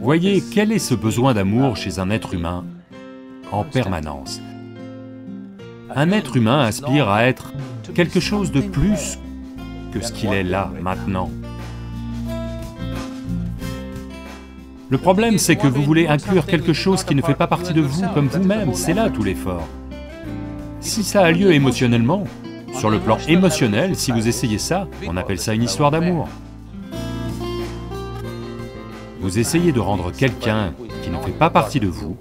Voyez quel est ce besoin d'amour chez un être humain en permanence? Un être humain aspire à être quelque chose de plus que ce qu'il est là, maintenant. Le problème, c'est que vous voulez inclure quelque chose qui ne fait pas partie de vous, comme vous-même, c'est là tout l'effort. Si ça a lieu émotionnellement, sur le plan émotionnel, si vous essayez ça, on appelle ça une histoire d'amour. Vous essayez de rendre quelqu'un qui ne fait pas partie de vous,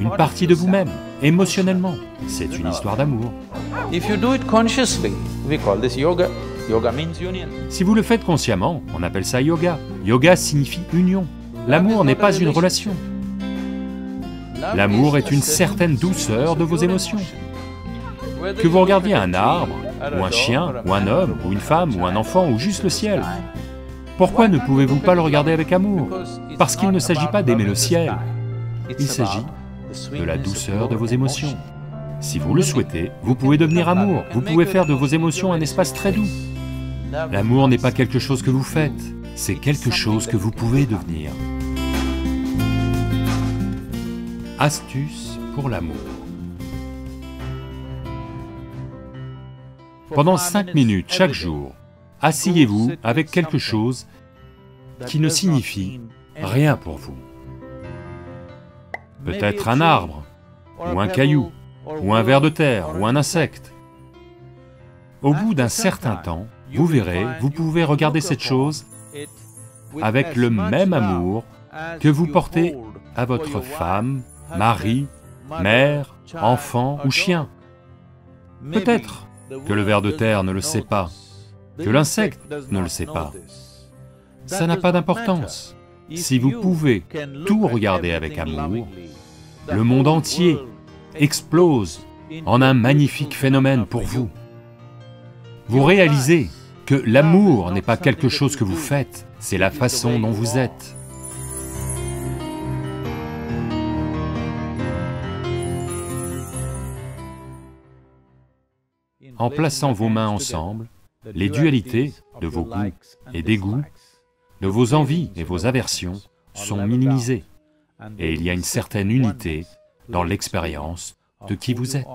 une partie de vous-même, émotionnellement. C'est une histoire d'amour. Si vous le faites consciemment, on appelle ça yoga. Yoga signifie union. L'amour n'est pas une relation. L'amour est une certaine douceur de vos émotions. Que vous regardiez un arbre, ou un chien, ou un homme, ou une femme, ou un enfant, ou juste le ciel, pourquoi ne pouvez-vous pas le regarder avec amour Parce qu'il ne s'agit pas d'aimer le ciel, il s'agit de la douceur de vos émotions. Si vous le souhaitez, vous pouvez devenir amour, vous pouvez faire de vos émotions un espace très doux. L'amour n'est pas quelque chose que vous faites, c'est quelque chose que vous pouvez devenir. Astuce pour l'amour. Pendant cinq minutes chaque jour, asseyez-vous avec quelque chose qui ne signifie rien pour vous. Peut-être un arbre, ou un caillou, ou un ver de terre, ou un insecte. Au bout d'un certain temps, vous verrez, vous pouvez regarder cette chose avec le même amour que vous portez à votre femme, mari, mère, enfant ou chien. Peut-être que le ver de terre ne le sait pas, que l'insecte ne le sait pas. Ça n'a pas d'importance. Si vous pouvez tout regarder avec amour, le monde entier explose en un magnifique phénomène pour vous. Vous réalisez que l'amour n'est pas quelque chose que vous faites, c'est la façon dont vous êtes. En plaçant vos mains ensemble, les dualités de vos goûts et dégoûts, de vos envies et vos aversions sont minimisées, et il y a une certaine unité dans l'expérience de qui vous êtes.